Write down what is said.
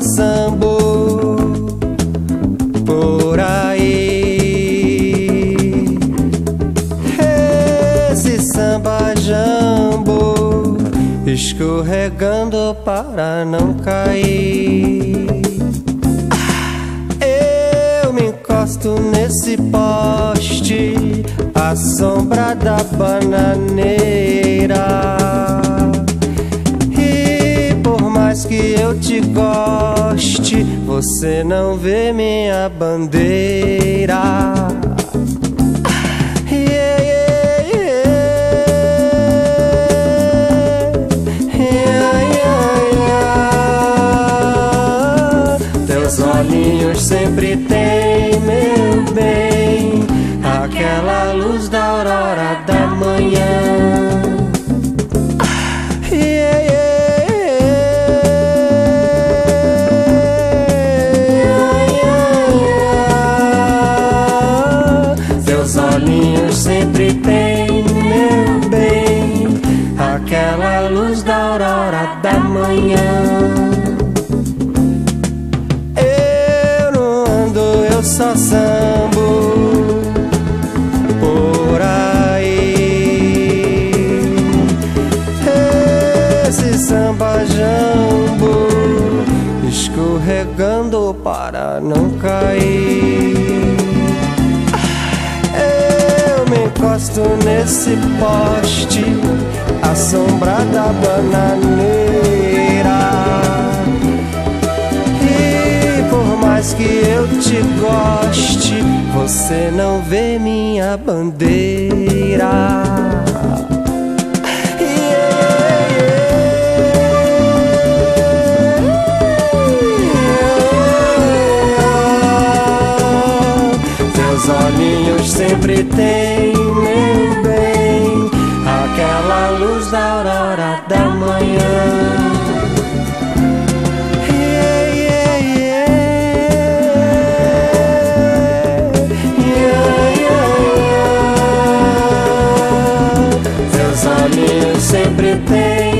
sambo por aí. Esse samba jambo escorregando para não cair. Eu me encosto nesse poste, a sombra da bananeira mais que eu te goste, você não vê minha bandeira. Teus olhinhos sempre têm, meu bem, aquela luz da aurora manhã. Eu não ando, eu só sambo por aí. Esse samba jambo escorregando para não cair. Encosto nesse poste, a sombra da bananeira. mais que eu te goste, você não vê minha bandeira. Sempre têm, sempre tem.